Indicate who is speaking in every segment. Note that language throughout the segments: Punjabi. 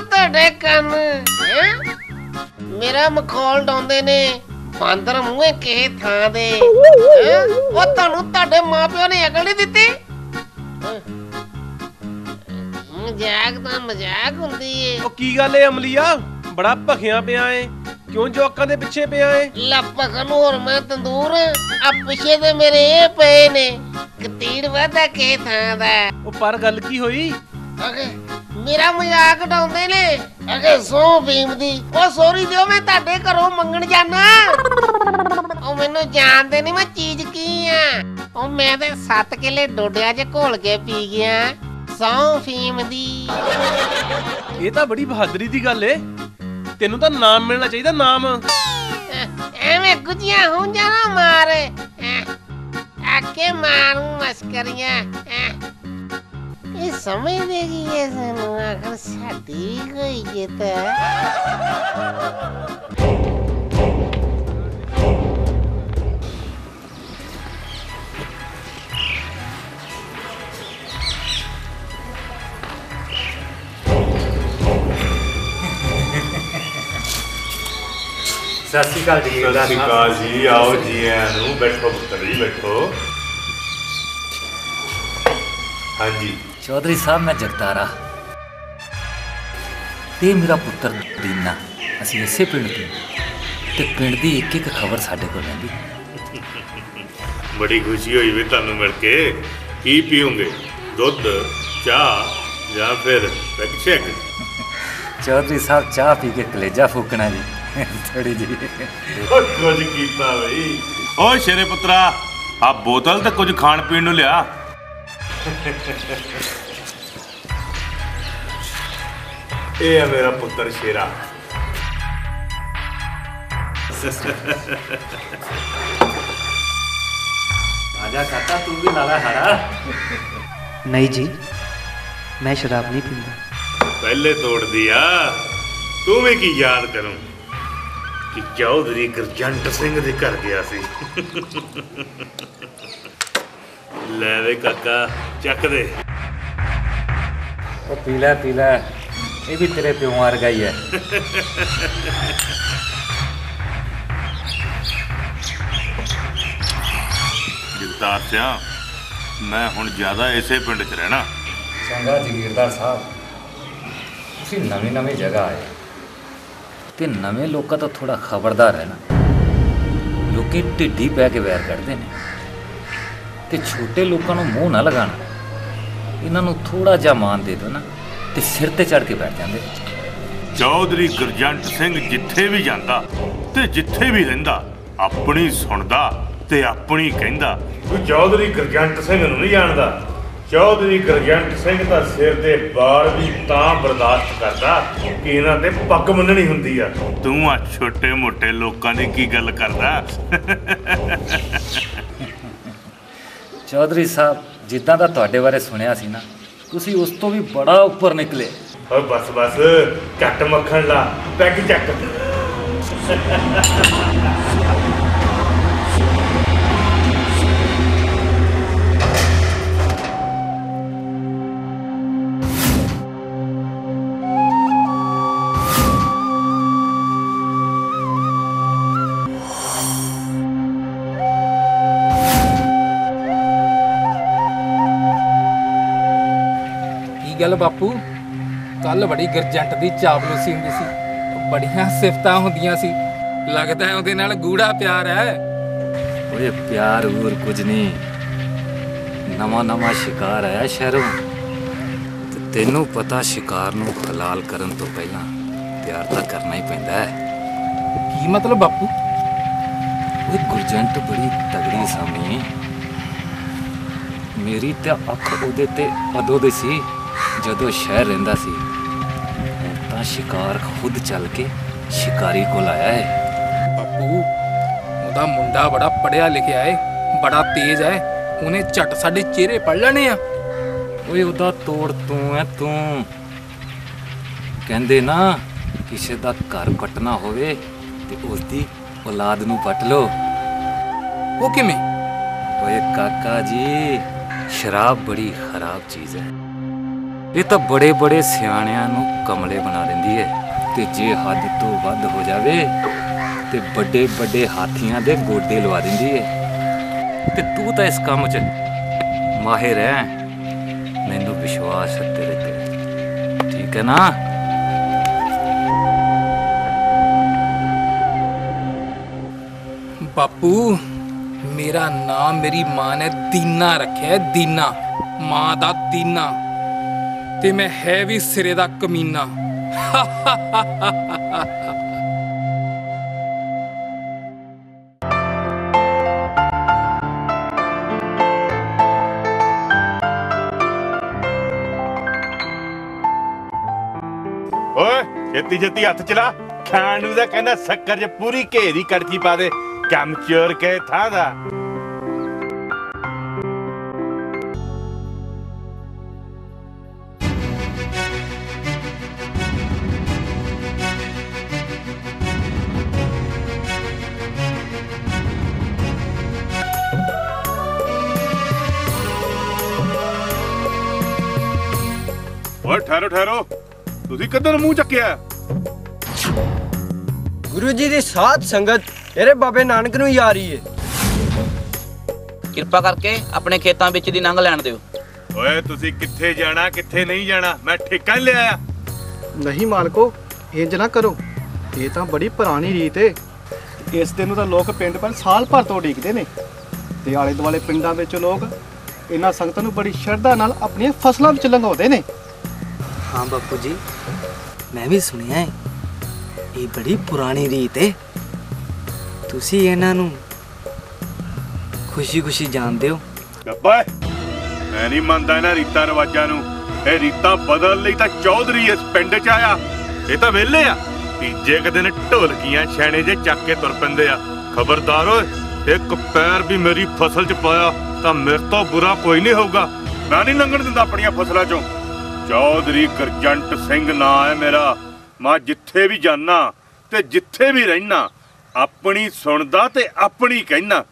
Speaker 1: ਤੁਹਾਡੇ ਕੰਨ ਹੈਂ? ਮੇਰਾ ਮਖੌਲ ਡਾਉਂਦੇ ਨੇ ਬਾਂਦਰ ਮੂੰਹੇ ਕਿਸੇ ਥਾਂ ਦੇ ਹੈਂ? ਉਹ ਤੁਹਾਨੂੰ ਤੁਹਾਡੇ ਮਾਪਿਓ ਨੇ ਅਕਲ ਨਹੀਂ ਦਿੱਤੀ? ਮਜ਼ਾਕ ਤਾਂ ਮਜ਼ਾਕ ਹੁੰਦੀ ਏ
Speaker 2: ਉਹ ਕੀ ਗੱਲ ਏ ਅਮਲੀਆ ਬੜਾ ਭਖਿਆ ਪਿਆ ਏ ਕਿਉਂ ਜੋਕਾਂ ਦੇ ਪਿੱਛੇ ਪਿਆ ਏ?
Speaker 1: ਲੱਪਕ ਨੂੰ ਹੋਰ ਮੈਂ ਤੰਦੂਰ ਆ। ਪਿੱਛੇ ਤੇ ਮੇਰੇ ਇਹ ਪਏ ਨੇ। ਕਤੀੜ ਵਾਦਾ ਕੇ ਥਾਂ ਦਾ।
Speaker 2: ਉਹ ਪਰ ਗੱਲ ਕੀ ਹੋਈ?
Speaker 1: ਅਗੇ ਮੇਰਾ ਮਜ਼ਾਕ ਉਡਾਉਂਦੇ ਨੇ। ਅਗੇ ਸੋ ਭੀਮ ਦੀ। ਉਹ ਸੋਰੀ ਦਿਓ ਮੈਂ ਤੁਹਾਡੇ ਘਰੋਂ ਮੰਗਣ ਜਾਣਾ ਉਹ ਮੈਨੂੰ ਜਾਣਦੇ ਨਹੀਂ ਮੈਂ ਚੀਜ਼ ਕੀ ਆ। ਉਹ ਮੈਂ ਤੇ 7 ਕਿਲੇ ਡੋਡਿਆਂ 'ਚ ਘੋਲ ਕੇ ਪੀ ਗਿਆ। ਸੌ ਫੀਮ ਦੀ।
Speaker 2: ਇਹ ਤਾਂ ਬੜੀ ਬਹਾਦਰੀ ਦੀ ਗੱਲ ਏ। ਤੈਨੂੰ ਤਾਂ ਨਾਮ ਮਿਲਣਾ ਚਾਹੀਦਾ ਨਾਮ।
Speaker 1: ਐਵੇਂ ਗੁੱਜੀਆਂ ਹੋ ਜਾਣਾ ਮਾਰ। ਐ, ਆਕੇ ਮਾਰੂ ਮਸਕਰੀਆਂ। ਇਹ ਸਮਝਦੇ ਕੀ ਇਹ ਸਾਨੂੰ ਆਖਰ ਸਾਡੀ ਕੋਈ ਜਿੱਤ
Speaker 3: ਸਤਿ ਸ਼੍ਰੀ ਅਕਾਲ ਜੀ
Speaker 4: ਸਤਿ ਸ਼੍ਰੀ ਅਕਾਲ ਜੀ ਆਓ ਜੀ ਆਇਆਂ ਨੂੰ ਬੈਠੋ ਪੁੱਤਰ ਜੀ ਬੈਠੋ। ਹਾਂਜੀ।
Speaker 3: ਚੌਧਰੀ ਸਾਹਿਬ ਮੈਂ ਜਗਤਾਰਾ। ਤੇ ਮੇਰਾ ਪੁੱਤਰ ਦੀਨਾ ਅਸੀਂ ਇਸੇ ਪਿੰਡ ਤੋਂ ਤੇ ਪਿੰਡ ਦੀ ਇੱਕ ਇੱਕ ਖਬਰ ਸਾਡੇ ਕੋਲ ਰਹਿੰਦੀ।
Speaker 4: ਬੜੀ ਖੁਸ਼ੀ ਹੋਈ ਵੀ ਤੁਹਾਨੂੰ ਮਿਲ ਕੇ। ਕੀ ਪੀਓਗੇ? ਦੁੱਧ ਚਾਹ ਜਾਂ ਫਿਰ ਪੈਕ ਸ਼ੇਕ
Speaker 3: ਚੌਧਰੀ ਸਾਹਿਬ ਚਾਹ ਪੀ ਕੇ ਕਲੇਜਾ ਫੂਕਣਾ ਜੀ। ਥੋੜੀ ਜੀ।
Speaker 4: ਉਹ ਕੁਝ ਕੀਤਾ ਬਈ। ਓ ਸ਼ੇਰੇ ਪੁੱਤਰਾ ਆ ਬੋਤਲ ਤੇ ਕੁਝ ਖਾਣ ਪੀਣ ਨੂੰ ਲਿਆ। ਇਹ ਹੈ ਮੇਰਾ ਪੁੱਤਰ ਸ਼ੇਰਾ।
Speaker 3: ਆਜਾ ਕਾਕਾ ਤੂੰ ਵੀ ਨਾਲਾ ਹਰਾ।
Speaker 5: ਨਹੀਂ ਜੀ ਮੈਂ ਸ਼ਰਾਬ ਨਹੀਂ ਪੀਂਦਾ।
Speaker 4: ਪਹਿਲੇ ਤੋੜਦੀ ਆ। ਤੂੰ ਵੀ ਕੀ ਯਾਦ ਕਰੂੰ? ਕਿ ਚੌਧਰੀ ਗੁਰਜੰਟ ਸਿੰਘ ਦੇ ਘਰ ਗਿਆ ਸੀ। ਲੈ ਵੇ ਕਾਕਾ ਚੱਕ ਦੇ।
Speaker 3: ਉਹ ਪੀ ਲੈ ਪੀ ਲੈ। ਇਹ ਵੀ ਤੇਰੇ ਪਿਓ ਵਰਗਾ ਹੀ ਹੈ।
Speaker 4: ਜਗਤਾਰ ਸਿਆ ਮੈਂ ਹੁਣ ਜ਼ਿਆਦਾ ਇਸੇ ਪਿੰਡ 'ਚ ਰਹਿਣਾ।
Speaker 3: ਚੰਗਾ ਜਗੀਰਦਾਰ ਸਾਹਿਬ ਤੁਸੀਂ ਨਵੀਂ ਨਵੀਂ ਜਗ੍ਹਾ ਆਏ। ਤੇ ਨਵੇਂ ਲੋਕਾਂ ਤੋਂ ਥੋੜਾ ਖਬਰਦਾਰ ਰਹਿਣਾ। ਲੋਕੀ ਢਿੱਡੀ ਪੈ ਕੇ ਵੈਰ ਕੱਢਦੇ ਨੇ। ਤੇ ਛੋਟੇ ਲੋਕਾਂ ਨੂੰ ਮੂੰਹ ਨਾ ਲਗਾਣਾ ਇਹਨਾਂ ਨੂੰ ਥੋੜਾ ਜਿਹਾ ਮਾਨ ਦੇ ਦਿਓ ਨਾ ਤੇ ਸਿਰ ਤੇ ਚੜ ਕੇ ਬੈਠ ਜਾਂਦੇ।
Speaker 4: ਚੌਧਰੀ ਗੁਰਜੰਟ ਸਿੰਘ ਜਿੱਥੇ ਵੀ ਜਾਂਦਾ ਤੇ ਜਿੱਥੇ ਵੀ ਰਹਿੰਦਾ ਆਪਣੀ ਸੁਣਦਾ ਤੇ ਆਪਣੀ ਕਹਿੰਦਾ। ਤੂੰ ਚੌਧਰੀ ਗੁਰਜੰਟ ਸਿੰਘ ਨੂੰ ਨਹੀਂ ਜਾਣਦਾ। ਚੌਧਰੀ ਗੁਰਜੰਟ ਸਿੰਘ ਦਾ ਸਿਰ ਦੇ ਬਾਲ ਵੀ ਤਾਂ ਬਰਦਾਸ਼ਤ ਕਰਦਾ ਕਿ ਇਹਨਾਂ ਤੇ ਪੱਗ ਮੰਨਣੀ ਹੁੰਦੀ ਆ। ਤੂੰ ਆ ਛੋਟੇ ਮੋਟੇ ਲੋਕਾਂ ਦੀ ਕੀ ਗੱਲ ਕਰਦਾ?
Speaker 3: ਚੌਧਰੀ ਸਾਹਿਬ ਜਿੱਦਾਂ ਦਾ ਤੁਹਾਡੇ ਬਾਰੇ ਸੁਣਿਆ ਸੀ ਨਾ ਤੁਸੀਂ ਉਸ ਤੋਂ ਵੀ ਬੜਾ ਉੱਪਰ ਨਿਕਲੇ।
Speaker 4: ਓਏ ਬਸ ਬਸ ਚੱਟ ਮੱਖਣ ਲਾ ਪੈਗ ਚੱਕ।
Speaker 6: ਗੱਲ ਬਾਪੂ। ਕੱਲ ਬੜੀ ਗਰਜੰਟ ਦੀ ਚਾਪਲੂਸੀ ਹੁੰਦੀ ਸੀ। ਬੜੀਆਂ ਸਿਫਤਾਂ ਹੁੰਦੀਆਂ ਸੀ। ਲੱਗਦਾ ਹੈ ਉਹਦੇ ਨਾਲ ਗੂੜਾ ਪਿਆਰ ਹੈ।
Speaker 3: ਓਏ ਪਿਆਰ ਹੋਰ ਕੁਝ ਨਹੀਂ। ਨਵਾਂ ਨਵਾਂ ਸ਼ਿਕਾਰ ਆਇਆ ਸ਼ਹਿਰੋਂ। ਤੇ ਤੈਨੂੰ ਪਤਾ ਸ਼ਿਕਾਰ ਨੂੰ ਹਲਾਲ ਕਰਨ ਤੋਂ ਪਹਿਲਾਂ ਪਿਆਰ ਤਾਂ ਕਰਨਾ ਹੀ ਪੈਂਦਾ ਹੈ।
Speaker 6: ਕੀ ਮਤਲਬ ਬਾਪੂ?
Speaker 3: ਓਏ ਗੁਰਜੰਟ ਬੜੀ ਤਗੜੀ ਸਾਮੀ। ਮੇਰੀ ਤੇ ਅੱਖ ਉਹਦੇ ਤੇ ਅਦੋਂ ਦੀ ਸੀ। ਜਦੋਂ ਸ਼ਹਿਰ ਰਹਿੰਦਾ ਸੀ ਤਾਂ ਸ਼ਿਕਾਰ ਖੁਦ ਚੱਲ ਕੇ ਸ਼ਿਕਾਰੀ ਕੋਲ ਆਇਆ ਹੈ
Speaker 6: ਬਾਪੂ ਉਹਦਾ ਮੁੰਡਾ ਬੜਾ ਪੜਿਆ ਲਿਖਿਆ ਏ ਬੜਾ ਤੇਜ਼ ਹੈ ਉਹਨੇ ਝਟ ਸਾਡੇ ਚਿਹਰੇ ਪੜ ਲੈਣੇ ਆ।
Speaker 3: ਓਏ ਉਹਦਾ ਤੋੜ ਤੂੰ ਐ ਤੂੰ। ਕਹਿੰਦੇ ਨਾ ਕਿਸੇ ਦਾ ਘਰ ਪਟਣਾ ਹੋਵੇ ਤੇ ਉਸ ਦੀ ਔਲਾਦ ਨੂੰ ਪਟ ਲੋ
Speaker 6: ਉਹ ਕਿਵੇਂ?
Speaker 3: ਓਏ ਕਾਕਾ ਜੀ ਸ਼ਰਾਬ ਬੜੀ ਖਰਾਬ ਚੀਜ਼ ਹੈ ਇਹ ਤਾਂ ਬੜੇ ਬੜੇ ਸਿਆਣਿਆਂ ਨੂੰ ਕਮਲੇ ਬਣਾ ਦਿੰਦੀ ਹੈ ਤੇ ਜੇ ਹੱਦ ਤੋਂ ਵੱਧ ਹੋ ਜਾਵੇ, ਤੇ ਵੱਡੇ ਵੱਡੇ ਹਾਥੀਆਂ ਦੇ ਗੋਡੇ ਲਵਾ ਦਿੰਦੀ ਹੈ ਤੇ ਤੂੰ ਤਾਂ ਇਸ ਕੰਮ 'ਚ ਮਾਹਿਰ ਹੈ ਮੈਨੂੰ ਵਿਸ਼ਵਾਸ ਹੈ ਤੇਰੇ ਤੇ। ਠੀਕ ਹੈ ਨਾ?
Speaker 6: ਬਾਪੂ, ਮੇਰਾ ਨਾਮ, ਮੇਰੀ ਮਾਂ ਨੇ ਦੀਨਾ ਰੱਖਿਆ ਦੀਨਾ। ਮਾਂ ਦਾ ਦੀਨਾ। ਤੇ ਮੈਂ ਹੈ ਵੀ ਸਿਰੇ ਦਾ ਕਮੀਨਾ।
Speaker 4: ਓਏ ਛੇਤੀ ਛੇਤੀ ਹੱਥ ਚਲਾ। ਖਾਣ ਨੂੰ ਤਾਂ ਕਹਿੰਦਾ ਸ਼ੱਕਰ 'ਚ ਪੂਰੀ ਘੇਰੀ ਕੜਕੀ ਪਾ ਦੇ। ਕੰਮ ਚੋਰ ਕੇ ਥਾਂ ਦਾ। ਓਏ ਠਹਿਰੋ ਠਹਿਰੋ। ਤੁਸੀਂ ਕਿੱਧਰ ਮੂੰਹ ਚੱਕਿਆ?
Speaker 7: ਗੁਰੂ ਜੀ ਦੀ ਸਾਧ ਸੰਗਤ ਤੇਰੇ ਬਾਬੇ ਨਾਨਕ ਨੂੰ ਹੀ ਆ ਰਹੀ ਏ।
Speaker 8: ਕਿਰਪਾ ਕਰਕੇ ਆਪਣੇ ਖੇਤਾਂ ਵਿੱਚ ਦੀ ਲੰਘ ਲੈਣ ਦਿਓ।
Speaker 4: ਓਏ ਤੁਸੀਂ ਕਿੱਥੇ ਜਾਣਾ ਕਿੱਥੇ ਨਹੀਂ ਜਾਣਾ? ਮੈਂ ਠੇਕਾ ਨਹੀਂ ਲਿਆ
Speaker 9: ਨਹੀਂ ਮਾਲਕੋ ਇੰਜ ਨਾ ਕਰੋ। ਇਹ ਤਾਂ ਬੜੀ ਪੁਰਾਣੀ ਰੀਤ ਏ। ਇਸ ਦਿਨ ਨੂੰ ਤਾਂ ਲੋਕ ਪਿੰਡ ਪਰ ਸਾਲ ਭਰ ਤੋਂ ਉਡੀਕਦੇ ਨੇ। ਤੇ ਆਲੇ ਦੁਆਲੇ ਪਿੰਡਾਂ ਵਿੱਚ ਲੋਕ ਇਹਨਾਂ ਸੰਗਤਾਂ ਨੂੰ ਬੜੀ ਸ਼ਰਧਾ ਨਾਲ ਆਪਣੀਆਂ ਫਸਲਾਂ ਵਿੱਚ ਲੰਘਾਉਂਦੇ ਨੇ।
Speaker 5: ਹਾਂ ਬਾਪੂ ਜੀ, ਮੈਂ ਵੀ ਸੁਣਿਆ ਹੈ। ਇਹ ਬੜੀ ਪੁਰਾਣੀ ਰੀਤ ਹੈ। ਤੁਸੀਂ ਇਹਨਾਂ ਨੂੰ ਖੁਸ਼ੀ-ਖੁਸ਼ੀ ਜਾਣਦੇ ਹੋ।
Speaker 4: ਗੱਬਾ ਮੈਂ ਨਹੀਂ ਮੰਨਦਾ ਇਹਨਾਂ ਰੀਤਾਂ ਰਿਵਾਜਾਂ ਨੂੰ। ਇਹ ਰੀਤਾਂ ਬਦਲ ਲਈ ਤਾਂ ਚੌਧਰੀ ਇਸ ਪਿੰਡ 'ਚ ਆਇਆ। ਇਹ ਤਾਂ ਵਿਹਲੇ ਆ। ਤੀਜੇ ਕੁ ਦਿਨ ਢੋਲਕੀਆਂ ਛੈਣੇ ਜੇ ਚੱਕ ਕੇ ਤੁਰ ਪੈਂਦੇ ਆ। ਖਬਰਦਾਰ ਓਏ, ਇੱਕ ਪੈਰ ਵੀ ਮੇਰੀ ਫਸਲ 'ਚ ਪਾਇਆ ਤਾਂ ਮੇਰੇ ਤੋਂ ਬੁਰਾ ਕੋਈ ਨਹੀਂ ਹੋਊਗਾ। ਮੈਂ ਨਹੀਂ ਲੰਘਣ ਦਿੰਦਾ ਆਪਣੀਆਂ ਫਸਲਾਂ 'ਚੋਂ। ਚੌਧਰੀ ਗਰਜੰਟ ਸਿੰਘ ਨਾਂ ਹੈ ਮੇਰਾ। ਮੈਂ ਜਿੱਥੇ ਵੀ ਜਾਣਾ ਤੇ ਜਿੱਥੇ ਵੀ ਰਹਿਣਾ ਆਪਣੀ ਸੁਣਦਾ ਤੇ ਆਪਣੀ ਕਹਿਣਾ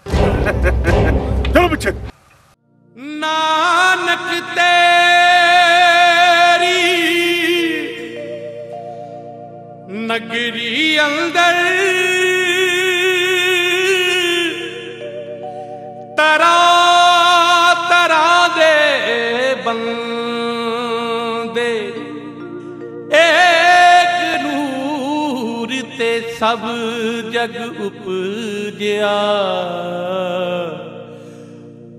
Speaker 4: ਚਲੋ ਪਿੱਛੇ।
Speaker 6: ਨਾਨਕ ਤੇਰੀ ਨਗਰੀ ਅੰਦਰ ਸਭ ਜਗ ਉਪਜਿਆ।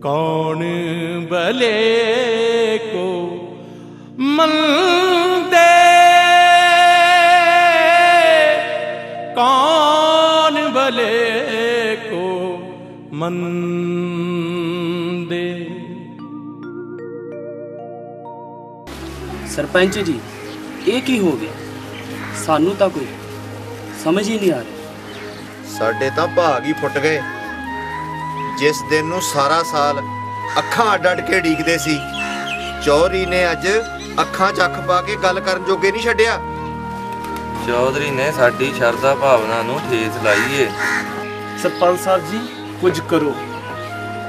Speaker 6: ਕੌਣ ਭਲੇ ਕੋ ਮੰਦੇ ਕੌਣ ਭਲੇ ਕੋ ਮੰਦੇ
Speaker 10: ਸਰਪੰਚ ਜੀ, ਇਹ ਕੀ ਹੋ ਗਿਆ? ਸਾਨੂੰ ਤਾਂ ਕੋਈ ਸਮਝ ਹੀ ਨਹੀਂ ਆ ਰਿਹਾ।
Speaker 11: ਸਾਡੇ ਤਾਂ ਭਾਗ ਹੀ ਫੁੱਟ ਗਏ। ਜਿਸ ਦਿਨ ਨੂੰ ਸਾਰਾ ਸਾਲ ਅੱਖਾਂ ਅੱਡ ਅੱਡ ਕੇ ਢੀਕਦੇ ਸੀ ਚੌਧਰੀ ਨੇ ਅੱਜ ਅੱਖਾਂ 'ਚ ਅੱਖ ਪਾ ਕੇ ਗੱਲ ਕਰਨ ਜੋਗੇ ਨਹੀਂ ਛੱਡਿਆ।
Speaker 12: ਚੌਧਰੀ ਨੇ ਸਾਡੀ ਸ਼ਰਧਾ ਭਾਵਨਾ ਨੂੰ ਠੇਸ ਲਾਈ ਏ।
Speaker 2: ਸਰਪੰਚ ਸਾਹਿਬ ਜੀ ਕੁਝ ਕਰੋ।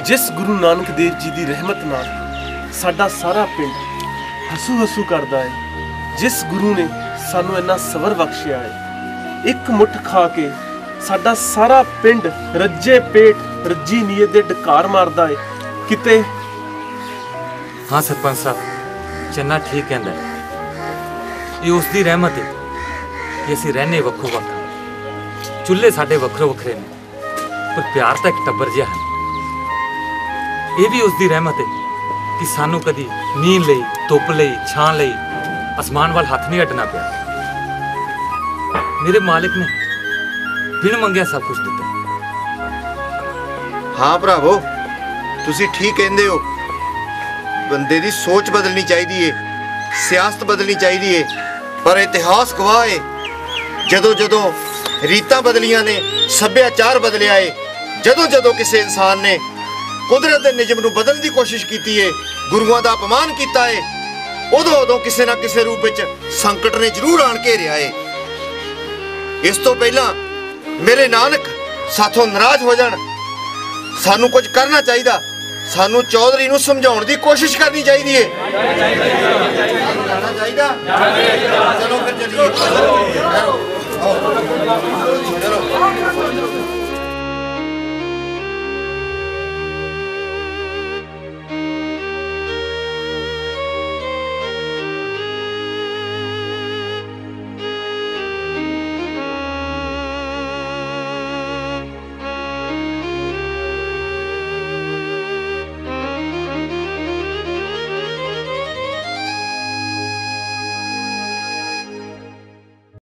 Speaker 2: ਜਿਸ ਗੁਰੂ ਨਾਨਕ ਦੇਵ ਜੀ ਦੀ ਰਹਿਮਤ ਨਾਲ ਸਾਡਾ ਸਾਰਾ ਪਿੰਡ ਹਸੂ ਹਸੂ ਕਰਦਾ ਹੈ ਜਿਸ ਗੁਰੂ ਨੇ ਸਾਨੂੰ ਇੰਨਾ ਸਬਰ ਬਖਸ਼ਿਆ ਹੈ ਇੱਕ ਮੁੱਠ ਖਾ ਕੇ ਸਾਡਾ ਸਾਰਾ ਪਿੰਡ ਰੱਜੇ ਪੇਟ ਰੱਜੀ ਨੀਅਤ ਦੇ ਡਕਾਰ ਮਾਰਦਾ ਹੈ ਕਿਤੇ
Speaker 3: ਹਾਂ ਸਰਪੰਚ ਸਾਹਿਬ, ਚੰਨਾ ਠੀਕ ਕਹਿੰਦਾ ਹੈ। ਇਹ ਉਸ ਦੀ ਰਹਿਮਤ ਹੈ ਕਿ ਅਸੀਂ ਰਹਿਨੇ ਵੱਖੋ ਵੱਖ। ਚੁੱਲ੍ਹੇ ਸਾਡੇ ਵੱਖਰੋ ਵੱਖਰੇ ਨੇ, ਪਰ ਪਿਆਰ ਤਾਂ ਇੱਕ ਟੱਬਰ ਜਿਹਾ ਹੈ। ਇਹ ਵੀ ਉਸ ਦੀ ਰਹਿਮਤ ਹੈ ਕਿ ਸਾਨੂੰ ਕਦੀ ਨੀਂਦ ਲਈ, ਧੁੱਪ ਲਈ, ਛਾਂ ਲਈ ਅਸਮਾਨ ਵੱਲ ਹੱਥ ਨਹੀਂ ਅੱਡਣਾ ਪਿਆ। ਮੇਰੇ ਮਾਲਿਕ ਨੇ ਬਿਨ ਮੰਗਿਆ ਸਭ ਕੁਝ ਦਿੱਤਾ।
Speaker 11: ਹਾਂ ਭਰਾਵੋ, ਤੁਸੀਂ ਠੀਕ ਕਹਿੰਦੇ ਹੋ। ਬੰਦੇ ਦੀ ਸੋਚ ਬਦਲਣੀ ਚਾਹੀਦੀ ਏ, ਸਿਆਸਤ ਬਦਲਣੀ ਚਾਹੀਦੀ ਏ, ਪਰ ਇਤਿਹਾਸ ਗਵਾਹ ਏ। ਜਦੋਂ ਜਦੋਂ ਰੀਤਾਂ ਬਦਲੀਆਂ ਨੇ, ਸੱਭਿਆਚਾਰ ਬਦਲਿਆ ਏ, ਜਦੋਂ ਜਦੋਂ ਕਿਸੇ ਇਨਸਾਨ ਨੇ ਕੁਦਰਤ ਦੇ ਨਿਯਮ ਨੂੰ ਬਦਲਣ ਦੀ ਕੋਸ਼ਿਸ਼ ਕੀਤੀ ਏ, ਗੁਰੂਆਂ ਦਾ ਅਪਮਾਨ ਕੀਤਾ ਏ, ਉਦੋਂ ਉਦੋਂ ਕਿਸੇ ਨਾ ਕਿਸੇ ਰੂਪ ਵਿੱਚ ਸੰਕਟ ਨੇ ਜ਼ਰੂਰ ਆਣ ਘੇਰਿਆ ਏ। ਇਸ ਤੋਂ ਪਹਿਲਾਂ ਮੇਰੇ ਨਾਨਕ ਸਾਥੋਂ ਨਾਰਾਜ਼ ਹੋ ਜਾਣ। ਸਾਨੂੰ ਕੁਝ ਕਰਨਾ ਚਾਹੀਦਾ। ਸਾਨੂੰ ਚੌਧਰੀ ਨੂੰ ਸਮਝਾਉਣ ਦੀ ਕੋਸ਼ਿਸ਼ ਕਰਨੀ ਚਾਹੀਦੀ ਏ। ਚਲੋ ਫਿਰ ਚੱਲੀਏ। ਚਲੋ।